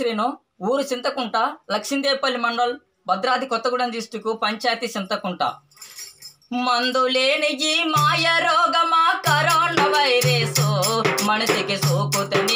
శ్రీను ఊరు చింతకుంట లక్ష్మీదేవపల్లి మండల్ భద్రాది కొత్తగూడెం డిస్టికు పంచాయతీ చింతకుంట. మందు లేని ఈ మాయ రోగమా కరోనా వైరస్ మనిషికి సోకుతని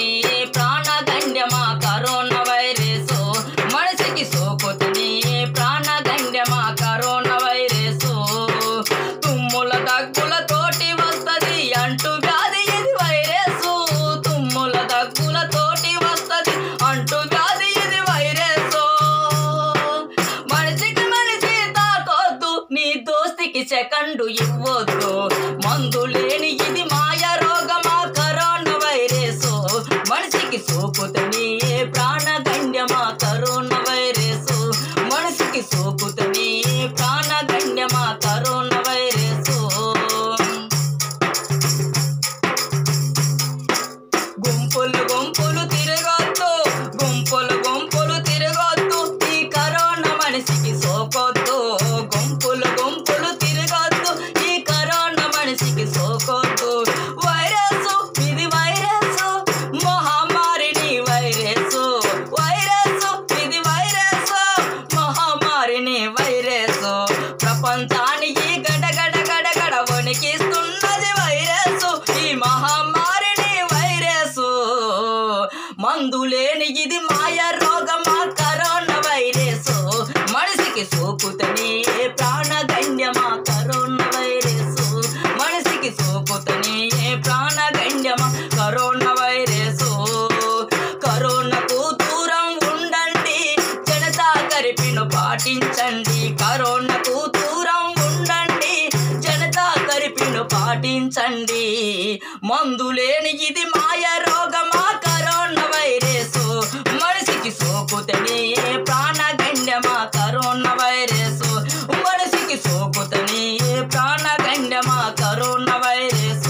సెకండు ఇవ్వద్దు. మందు లేని ఇది మాయ రోగమా? Corona virus. మనిషికి సోకుతని ప్రాణగండ్యమా కరోనా వైరస్. మనిషికి సోకు మందులేని ఇది మాయ రోగమా? Corona virus. మనిషికి సోకుతని ఏ ప్రాణగండ్యమా కరోనా వైరస్. మనిషికి సోకుతని ప్రాణగండ్యమా కరోనా వైరస్. కరోనాకు దూరం ఉండండి. జనతా కరిపిను పాటించండి. కరోనాకు దూరం ఉండండి. జనతా కరిపిను పాటించండి. మందులేని ఇది మాయ రోగమా? సోకుతని ప్రాణగండ్యమా కరోనా వైరస్. మనిషికి సోకుతని ప్రాణగండ్యమా కరోనా వైరస్.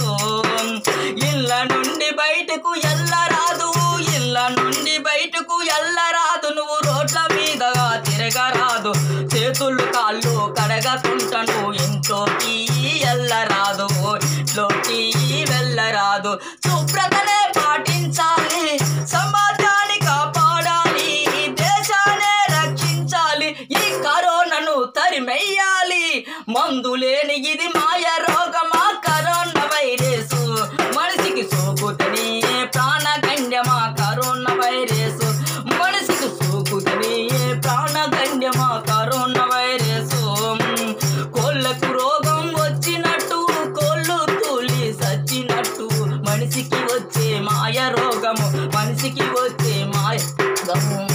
ఇళ్ళ నుండి బయటకు ఎల్లరాదు ఇళ్ళ నుండి బయటకు ఎల్లరాదు. నువ్వు రోడ్ల మీదగా తిరగరాదు చేతులు కాళ్ళు కడగకుంటను. ఇంట్లోకి ఎల్లరాదు ఇంట్లోకి వెళ్ళరాదు. కరోనాను తరిమెయ్యాలి మందు లేని ఇది మాయ రోగమా? Corona virus. మనిషికి సోకుతని ప్రాణగండ్యమా? Corona virus. మనిషికి సోకుతని ప్రాణగండ్యమా? Corona virus. కోళ్ళకు రోగం వచ్చినట్టు కోళ్ళు తూలి సచ్చినట్టు. మనిషికి వచ్చే మాయ రోగము మనిషికి వచ్చే మాయ రోగము.